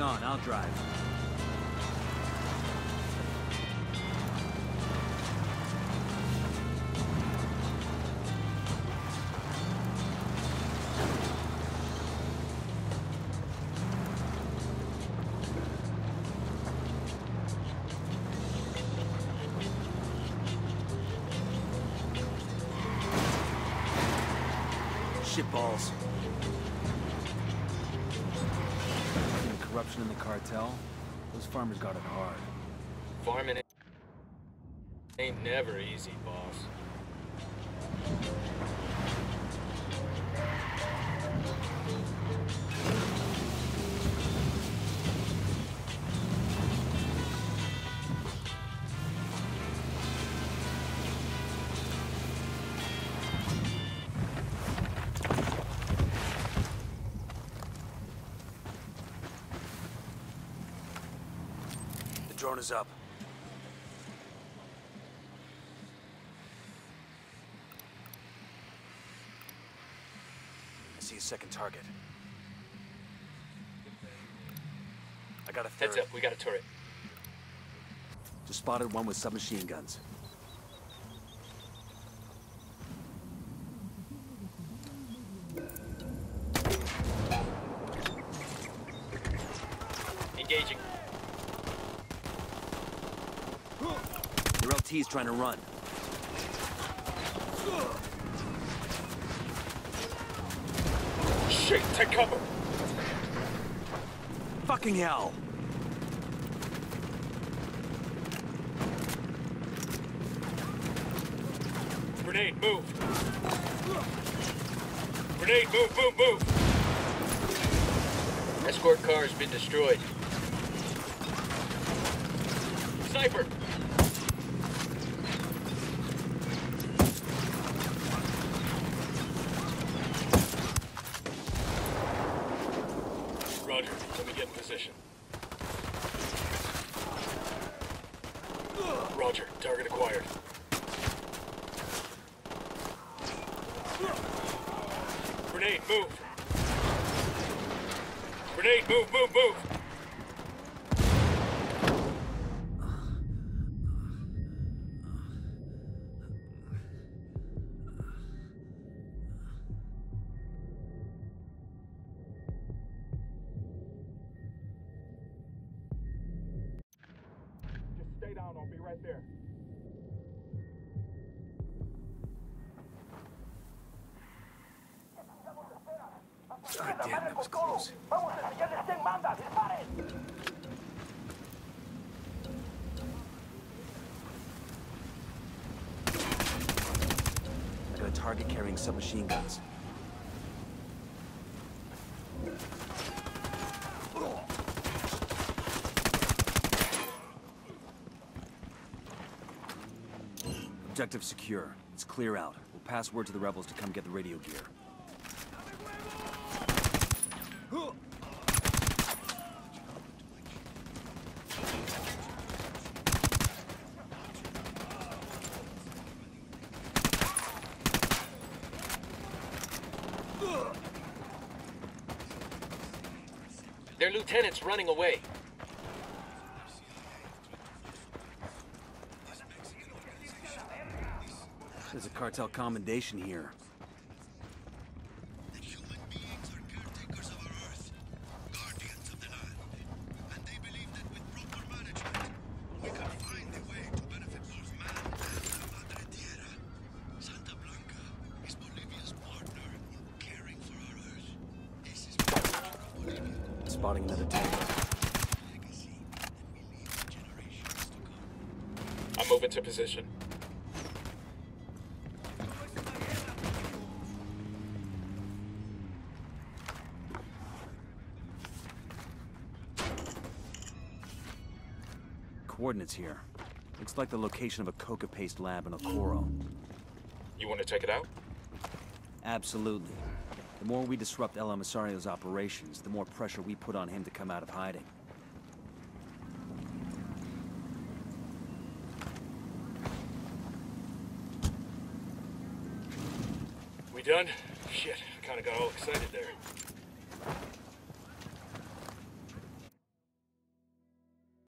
Hang on, I'll drive. Shitballs. And corruption in the cartel? Those farmers got it hard. Farming ain't- never easy, boss. The drone is up. I see a second target. I got a third. Heads up, we got a turret. Just spotted one with submachine guns. LT's trying to run. Shit, take cover! Fucking hell! Grenade, move! Grenade, move, move, move! Escort car has been destroyed. Sniper! Roger, let me get in position. Roger, target acquired. Grenade, move! Grenade, move, move, move! Down, I'll be right there. God damn, that was close. ¡Vamos a enseñarles quién manda! ¡Disparen! Got a target carrying submachine guns. Objective secure. It's clear out. We'll pass word to the rebels to come get the radio gear. Their lieutenant's running away. Is the future of Bolivia, Spotting another tank. a legacy that we leave for generations to come. I'm moving to position. Coordinates here. Looks like the location of a coca paste lab in Okoro. You want to check it out? Absolutely. The more we disrupt El Emisario's operations, the more pressure we put on him to come out of hiding. We done? Shit, I kinda got all excited there.